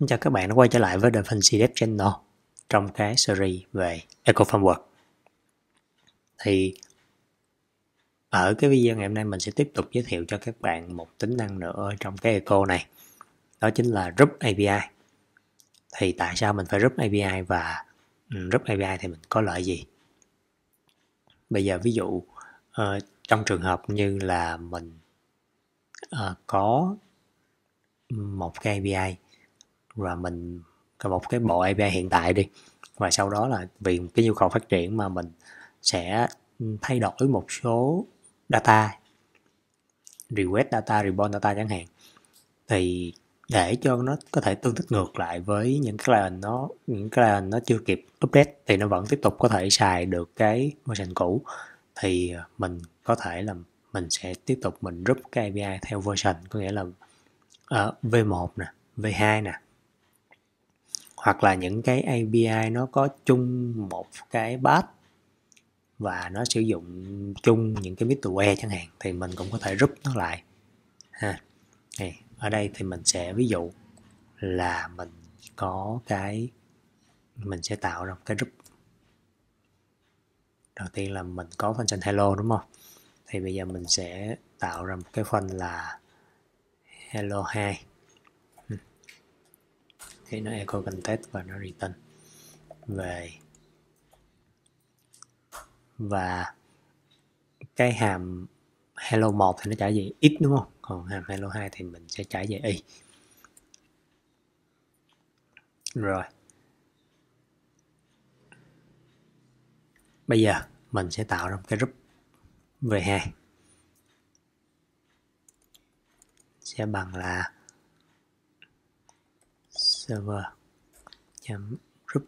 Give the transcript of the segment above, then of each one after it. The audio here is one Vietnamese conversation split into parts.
Xin chào các bạn đã quay trở lại với The Fancy Dev Channel trong cái series về Eco Framework. Thì ở cái video ngày hôm nay mình sẽ tiếp tục giới thiệu cho các bạn một tính năng nữa trong cái Eco này. Đó chính là Group API. Thì tại sao mình phải Group API và ừ, Group API thì mình có lợi gì? Bây giờ ví dụ uh, trong trường hợp như là mình uh, có một cái API và mình có một cái bộ API hiện tại đi. Và sau đó là vì cái nhu cầu phát triển mà mình sẽ ừ, thay đổi một số data request data reborn data chẳng hạn. Thì để cho nó có thể tương thích ngược lại với những cái client nó những cái client nó chưa kịp update thì nó vẫn tiếp tục có thể xài được cái version cũ thì mình có thể là mình sẽ tiếp tục mình rút cái API theo version có nghĩa là ờ, uh, V1 nè V2 nè hoặc là những cái API nó có chung một cái path và nó sử dụng chung những cái middleware chẳng hạn thì mình cũng có thể rút nó lại ha. Này, ở đây thì mình sẽ ví dụ là mình có cái mình sẽ tạo ra một cái group. Đầu tiên là mình có function hello đúng không? Thì bây giờ mình sẽ tạo ra một cái phần là hello 2 thì nó echo context và nó return. Về và cái hàm hello 1 thì nó trả về x đúng không? Còn hàm hello 2 thì mình sẽ trả về y. Rồi. Bây giờ mình sẽ tạo ra một cái group v2 sẽ bằng là server group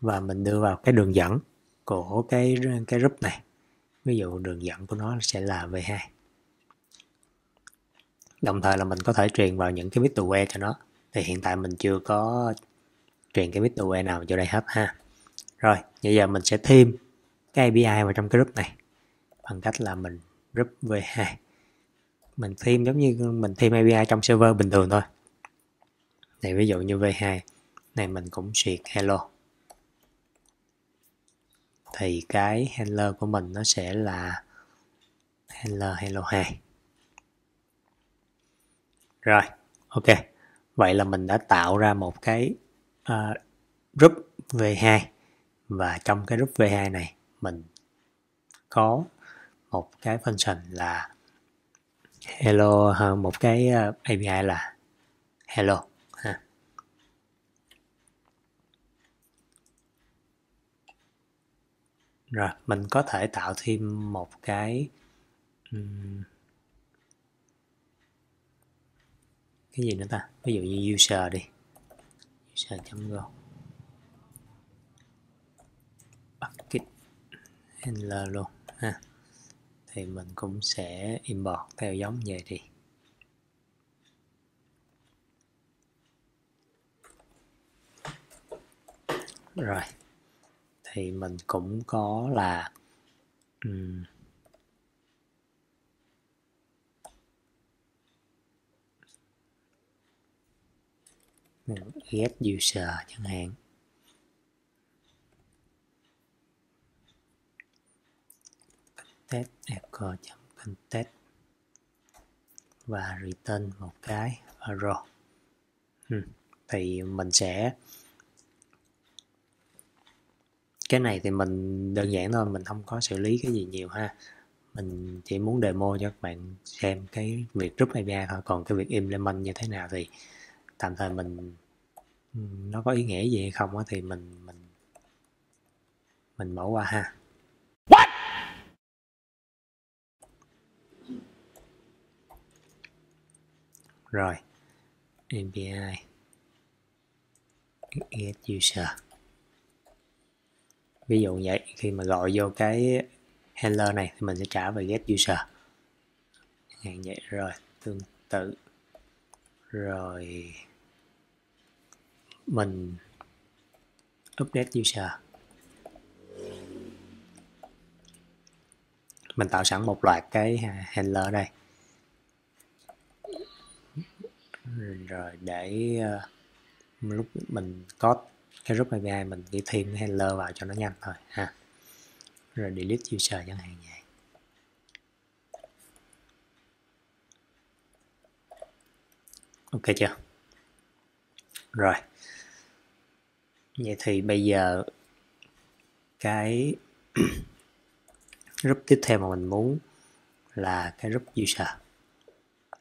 và mình đưa vào cái đường dẫn của cái cái group này. Ví dụ đường dẫn của nó sẽ là v2 đồng thời là mình có thể truyền vào những cái middleware cho nó. Thì hiện tại mình chưa có truyền cái middleware nào vô đây hết ha. Rồi bây giờ mình sẽ thêm cái API vào trong cái group này bằng cách là mình group v2 mình thêm giống như mình thêm API trong server bình thường thôi này ví dụ như v2 này mình cũng duyệt hello. Thì cái handler của mình nó sẽ là handler hello 2 rồi ok. Vậy là mình đã tạo ra một cái uh, group v2 và trong cái group v2 này mình có một cái function là hello ờ, một cái ờ, API là hello ha rồi, mình có thể tạo thêm một cái cái gì nữa ta? Ví dụ như user đi. User.go bucket handler luôn, ha. Thì mình cũng sẽ import theo giống vậy đi. Rồi thì mình cũng có là um, get user chẳng hạn test echo context và return một cái arrow hmm. thì mình sẽ cái này thì mình đơn giản thôi mình không có xử lý cái gì nhiều ha. Mình chỉ muốn demo cho các bạn xem cái việc group API thôi. Còn cái việc implement như thế nào thì tạm thời mình nó có ý nghĩa gì hay không thì mình mình mình bỏ qua ha. What? rồi API get user ví dụ vậy khi mà gọi vô cái handler này thì mình sẽ trả về get user. Như vậy rồi tương tự. Rồi mình update user. Mình tạo sẵn một loạt cái handler đây. Rồi để uh, lúc mình code cái group API mình ghi thêm handler vào cho nó nhanh thôi, ha. Rồi delete user chẳng hạn vậy. Ok chưa? Rồi. Vậy thì bây giờ cái group tiếp theo mà mình muốn là cái group user.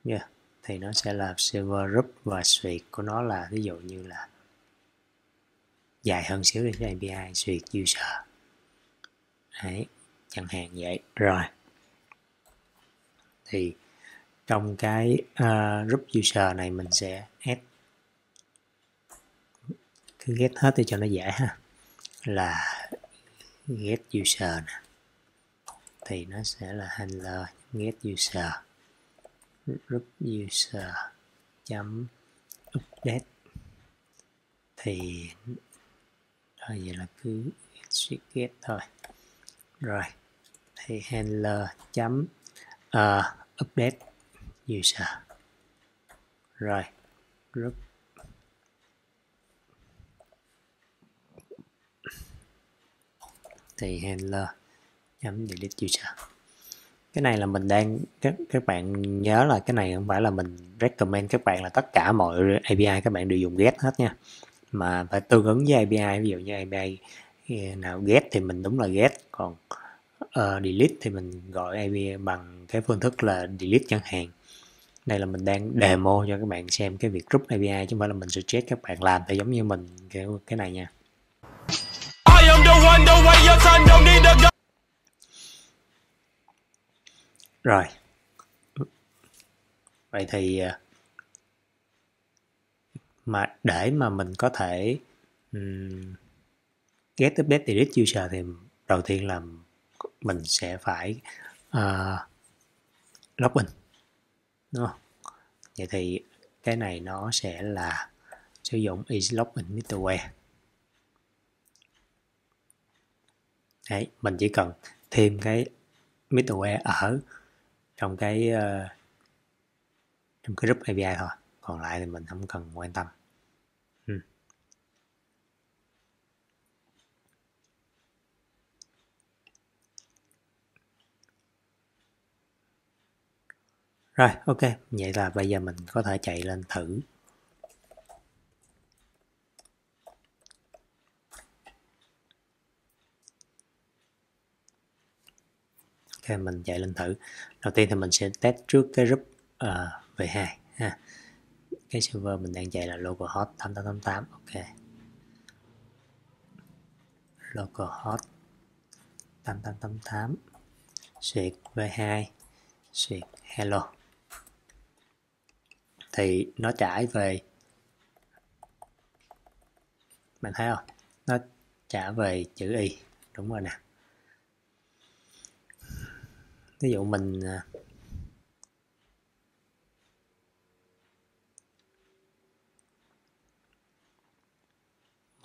Yeah. thì nó sẽ là server group và suite của nó là ví dụ như là dài hơn xíu đi cái API duyệt user đấy chẳng hạn vậy. Rồi. Thì trong cái uh, group user này mình sẽ add cứ get hết đi cho nó dễ ha. Là get user nè. Thì nó sẽ là handler get user. Group user chấm update. Thì thôi vậy là cứ get thôi. Rồi thì handler chấm uh, update. User rồi group. Thì handler chấm delete user cái này là mình đang các các bạn nhớ là cái này không phải là mình recommend các bạn là tất cả mọi API các bạn đều dùng get hết nha mà phải tương ứng với API ví dụ như API nào get thì mình đúng là get còn uh, delete thì mình gọi API bằng cái phương thức là delete chẳng hạn đây là mình đang demo cho các bạn xem cái việc group API chứ không phải là mình suggest các bạn làm thì giống như mình cái cái này nha. Rồi. Vậy thì ờ, mà để mà mình có thể um, get update direct user thì đầu tiên là mình sẽ phải uh, login đúng không? Vậy thì cái này nó sẽ là sử dụng is login middleware. Đấy mình chỉ cần thêm cái middleware ở trong cái uh, trong cái group API thôi còn lại thì mình không cần quan tâm. Rồi ok. Vậy là bây giờ mình có thể chạy lên thử. Ok mình chạy lên thử. Đầu tiên thì mình sẽ test trước cái group ờ, uh, V2 ha. Cái server mình đang chạy là localhost 8888 ok. Localhost 8888 suyệt V2 suyệt hello thì nó trải về. Bạn thấy không? Nó trả về chữ y. Đúng rồi nè. Ví dụ mình à,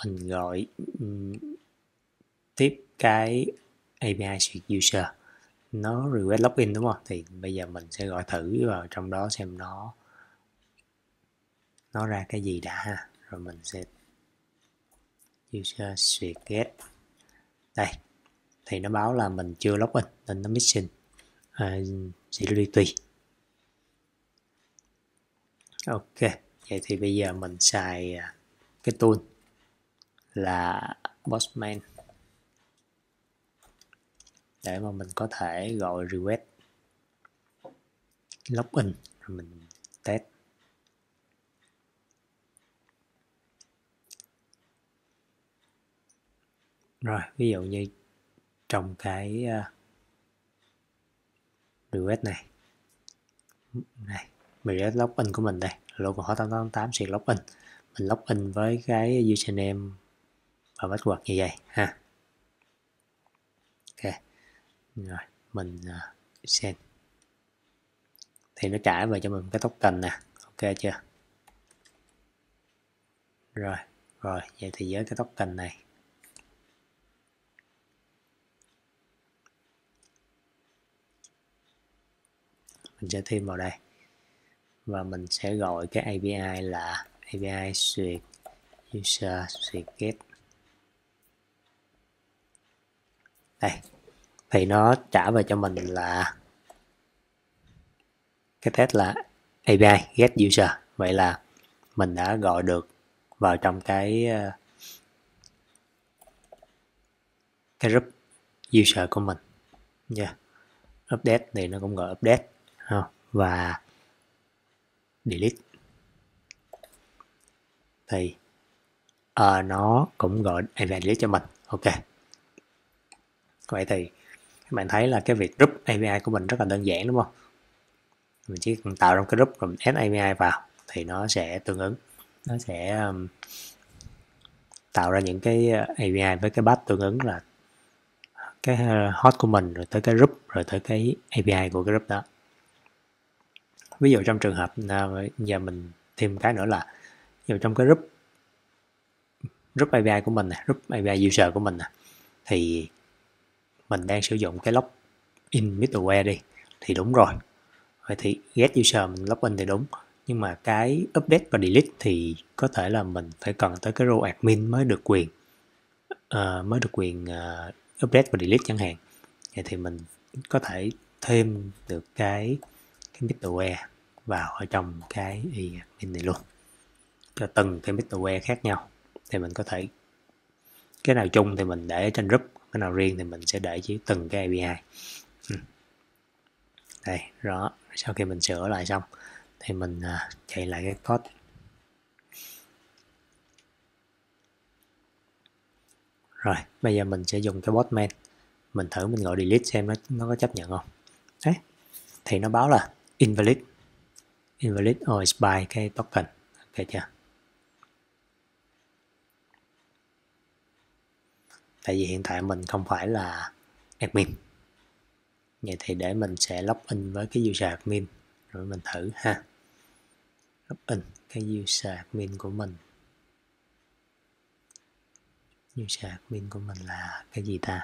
mình gọi tiếp cái API suite user, nó request login, đúng không? Thì bây giờ mình sẽ gọi thử vào trong đó xem nó nó ra cái gì đã ha? Rồi mình sẽ user suite get đây, thì nó báo là mình chưa login nên nó missing. À, tùy. Ok, vậy thì bây giờ mình xài à, cái tool là Postman để mà mình có thể gọi request login. Rồi mình test. Rồi ví dụ như trong cái ờ, uh, request này. Này mình request login của mình đây localhost 888 xuyệt login mình login với cái username và password như vậy ha. Ok rồi mình ờ, uh, send thì nó trả về cho mình cái token nè ok chưa? Rồi rồi vậy thì với cái token này. Mình sẽ thêm vào đây. Và mình sẽ gọi cái API là API duyệt user duyệt get đây. Thì nó trả về cho mình là cái test là API get user. Vậy là mình đã gọi được vào trong cái ờ, cái group user của mình. Yeah. update thì nó cũng gọi update và delete. Thì uh, nó cũng gọi API delete cho mình. Ok. Vậy thì các bạn thấy là cái việc group API của mình rất là đơn giản đúng không? Mình chỉ cần tạo ra cái group rồi mình add API vào thì nó sẽ tương ứng. Nó sẽ um, tạo ra những cái ờ, API với cái batch tương ứng là cái ờ, hot của mình rồi tới cái group rồi tới cái API của cái group đó ví dụ trong trường hợp giờ mình thêm cái nữa là ví dụ trong cái group group API của mình nè group API user của mình nè thì mình đang sử dụng cái login middleware đi thì đúng rồi. Vậy thì get user mình login thì đúng nhưng mà cái update và delete thì có thể là mình phải cần tới cái role admin mới được quyền uh, mới được quyền uh, update và delete chẳng hạn. Vậy thì mình có thể thêm được cái cái middleware vào ở trong cái admin này luôn. Cho từng cái middleware khác nhau thì mình có thể, cái nào chung thì mình để trên group, cái nào riêng thì mình sẽ để chỉ từng cái API ừ. đây, rõ, sau khi mình sửa lại xong thì mình à, chạy lại cái code. Rồi, bây giờ mình sẽ dùng cái botman mình thử mình gọi delete xem nó nó có chấp nhận không. Đấy, thì nó báo là invalid. Invalid or expire cái token. Ok chưa? Tại vì hiện tại mình không phải là admin. Vậy thì để mình sẽ login với cái user admin. Rồi mình thử ha. Login cái user admin của mình. User admin của mình là cái gì ta?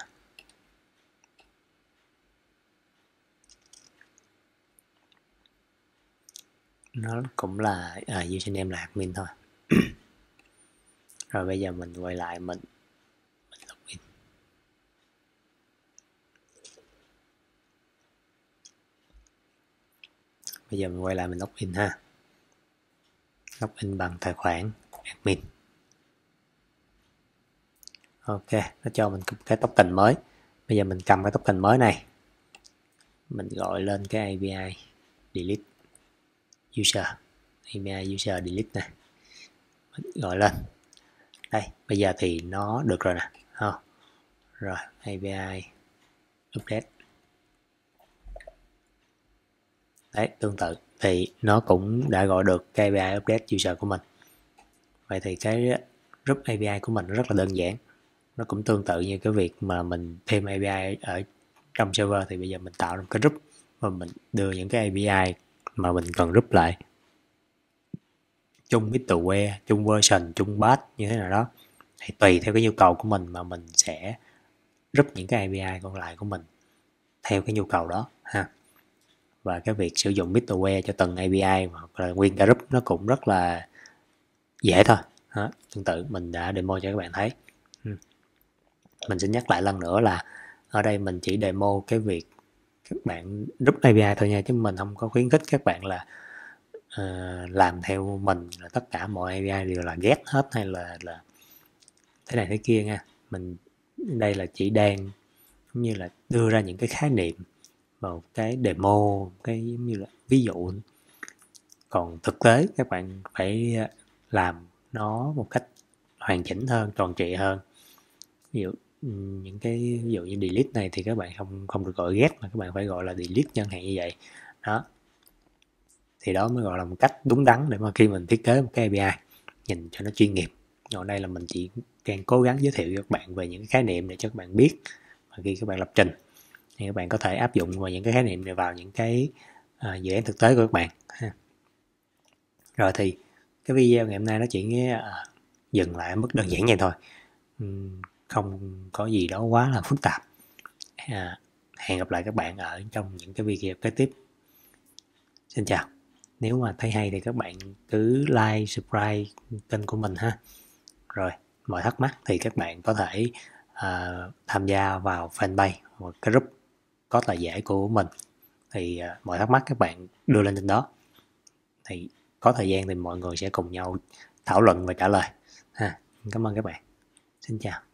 Nó cũng là à, username là admin thôi. Rồi bây giờ mình quay lại mình mình login. Bây giờ mình quay lại mình login ha. Login bằng tài khoản admin. Ok nó cho mình cái token mới. Bây giờ mình cầm cái token mới này. Mình gọi lên cái API delete user. API user delete này. Gọi lên. Đây, bây giờ thì nó được rồi nè. Ha rồi API update. Đấy, tương tự. Thì nó cũng đã gọi được cái API update user của mình. Vậy thì cái group API của mình rất là đơn giản. Nó cũng tương tự như cái việc mà mình thêm API ở trong server. Thì bây giờ mình tạo ra một cái group và mình đưa những cái API mà mình cần rút lại. Chung middleware chung version, chung batch như thế nào đó. Thì tùy theo cái nhu cầu của mình mà mình sẽ rút những cái API còn lại của mình theo cái nhu cầu đó, ha. Và cái việc sử dụng middleware cho từng API hoặc là nguyên cả group nó cũng rất là dễ thôi. Đó. tương tự mình đã demo cho các bạn thấy. Mình sẽ nhắc lại lần nữa là ở đây mình chỉ demo cái việc các bạn rút API thôi nha chứ mình không có khuyến khích các bạn là uh, làm theo mình là tất cả mọi API đều là get hết hay là là thế này thế kia nha. Mình đây là chỉ đang giống như là đưa ra những cái khái niệm vào cái demo cái giống như là ví dụ. Còn thực tế các bạn phải làm nó một cách hoàn chỉnh hơn tròn trịa hơn. Ví dụ những cái ví dụ như delete này thì các bạn không không được gọi get mà các bạn phải gọi là delete chẳng hạn như vậy. Đó. Thì đó mới gọi là một cách đúng đắn để mà khi mình thiết kế một cái API nhìn cho nó chuyên nghiệp. Còn đây là mình chỉ càng cố gắng giới thiệu cho các bạn về những cái khái niệm để cho các bạn biết và khi các bạn lập trình thì các bạn có thể áp dụng vào những cái khái niệm này vào những cái uh, dự án thực tế của các bạn ha. rồi thì cái video ngày hôm nay nó chỉ uh, dừng lại ở mức đơn giản vậy thôi. Uhm, không có gì đó quá là phức tạp. À, hẹn gặp lại các bạn ở trong những cái video kế tiếp. Xin chào. Nếu mà thấy hay thì các bạn cứ like subscribe kênh của mình ha. Rồi mọi thắc mắc thì các bạn có thể uh, tham gia vào fanpage hoặc cái group có tài giải của mình. Thì uh, mọi thắc mắc các bạn đưa lên trên đó. Thì có thời gian thì mọi người sẽ cùng nhau thảo luận và trả lời. Ha cảm ơn các bạn. Xin chào.